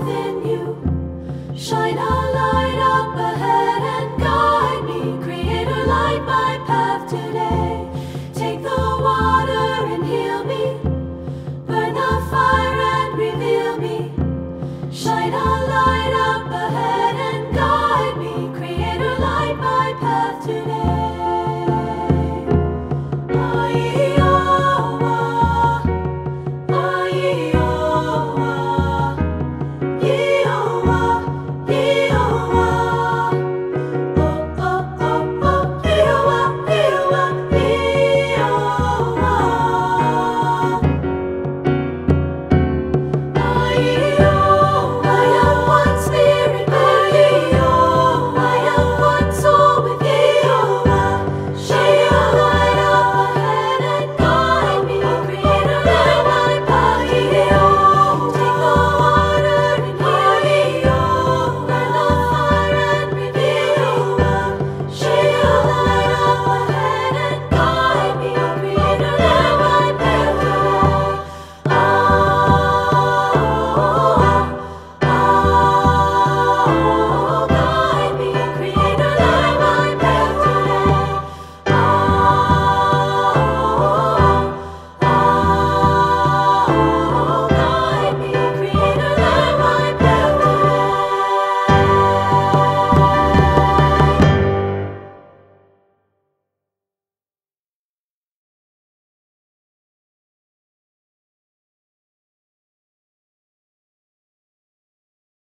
within you. Shine a